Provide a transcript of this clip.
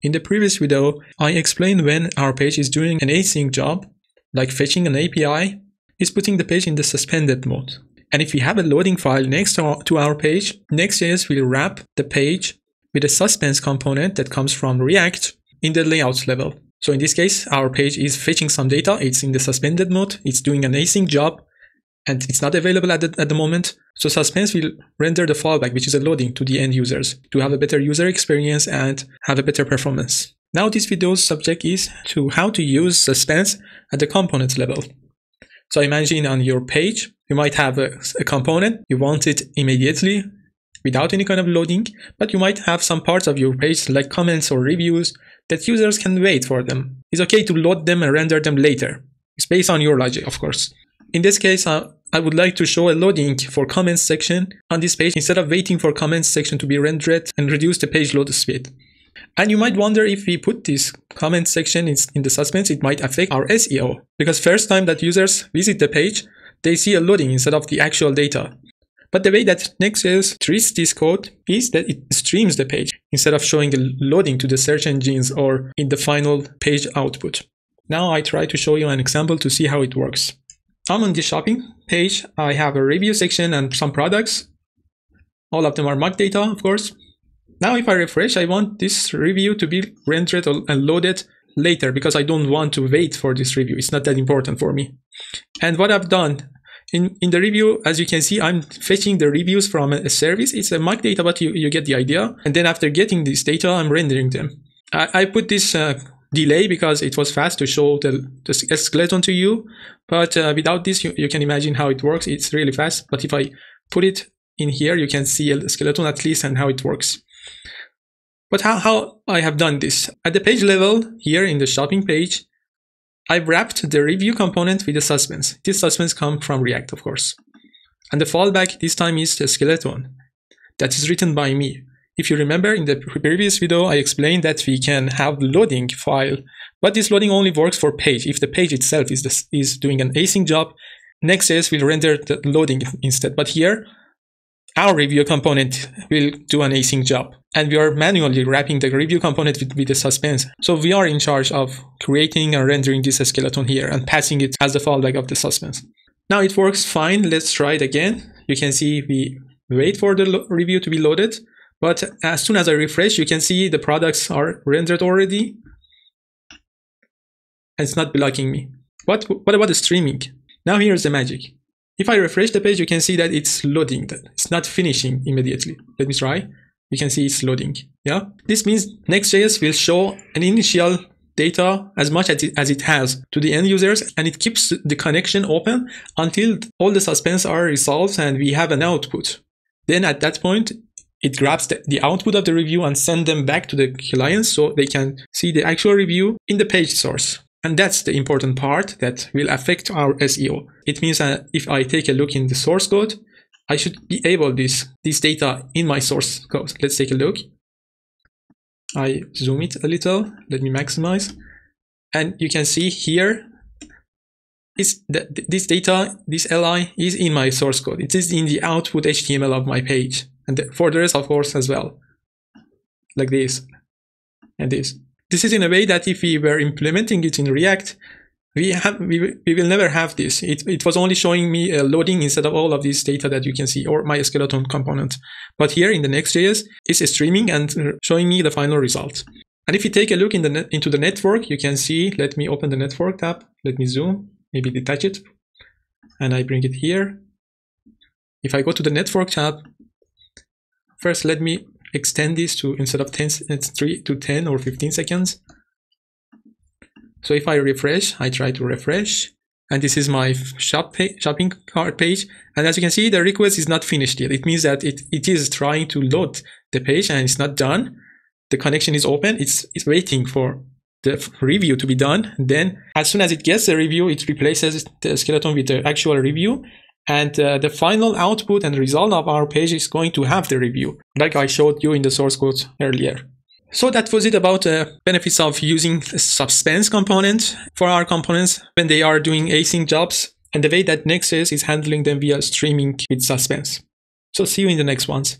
In the previous video, I explained when our page is doing an async job, like fetching an API, is putting the page in the suspended mode. And if we have a loading file next to our, to our page, Next.js will wrap the page with a suspense component that comes from React in the layout level. So in this case, our page is fetching some data. It's in the suspended mode. It's doing an async job and it's not available at the, at the moment. So Suspense will render the fallback, which is a loading to the end users to have a better user experience and have a better performance. Now this video's subject is to how to use Suspense at the component level. So imagine on your page, you might have a, a component, you want it immediately without any kind of loading, but you might have some parts of your page like comments or reviews that users can wait for them. It's okay to load them and render them later. It's based on your logic, of course. In this case, uh, I would like to show a loading for comments section on this page instead of waiting for comments section to be rendered and reduce the page load speed. And you might wonder if we put this comment section in the suspense, it might affect our SEO. Because first time that users visit the page, they see a loading instead of the actual data. But the way that Next.js treats this code is that it streams the page instead of showing a loading to the search engines or in the final page output. Now I try to show you an example to see how it works. I'm on the shopping page. I have a review section and some products. All of them are mock data, of course. Now if I refresh, I want this review to be rendered and loaded later because I don't want to wait for this review. It's not that important for me. And what I've done in, in the review, as you can see, I'm fetching the reviews from a service. It's a mock data, but you, you get the idea. And then after getting this data, I'm rendering them. I, I put this uh, delay because it was fast to show the, the skeleton to you. But uh, without this, you, you can imagine how it works. It's really fast. But if I put it in here, you can see a skeleton at least and how it works. But how, how I have done this? At the page level here in the shopping page, I've wrapped the review component with a suspense. This suspense comes from React, of course. And the fallback this time is the skeleton that is written by me. If you remember in the previous video, I explained that we can have loading file, but this loading only works for page. If the page itself is, this, is doing an async job, Next.js will render the loading instead. But here, our review component will do an async job. And we are manually wrapping the review component with, with the suspense. So we are in charge of creating and rendering this skeleton here and passing it as the fallback of the suspense. Now it works fine. Let's try it again. You can see we wait for the review to be loaded. But as soon as I refresh, you can see the products are rendered already. And it's not blocking me. What, what about the streaming? Now here's the magic. If I refresh the page, you can see that it's loading. It's not finishing immediately. Let me try. You can see it's loading. Yeah. This means Next.js will show an initial data as much as it, as it has to the end users and it keeps the connection open until all the suspense are resolved and we have an output. Then at that point, it grabs the, the, output of the review and send them back to the clients so they can see the actual review in the page source. And that's the important part that will affect our SEO. It means that if I take a look in the source code, I should be able this this data in my source code. Let's take a look. I zoom it a little. Let me maximize. And you can see here is that this data, this li is in my source code. It is in the output HTML of my page and for the rest of course as well. Like this. And this. This is in a way that if we were implementing it in react we have we, we will never have this. It, it was only showing me a loading instead of all of this data that you can see or my skeleton component. But here in the next.js it's streaming and showing me the final result. And if you take a look in the into the network you can see let me open the network tab. Let me zoom. Maybe detach it. And i bring it here. If i go to the network tab First, let me extend this to instead of 10, it's 3 to 10 or 15 seconds. So if I refresh, I try to refresh, and this is my shop shopping cart page. And as you can see, the request is not finished yet. It means that it, it is trying to load the page and it's not done. The connection is open. It's, it's waiting for the review to be done. Then as soon as it gets the review, it replaces the skeleton with the actual review and uh, the final output and result of our page is going to have the review, like I showed you in the source code earlier. So that was it about the uh, benefits of using suspense component for our components when they are doing async jobs and the way that Next.js is handling them via streaming with suspense. So see you in the next ones.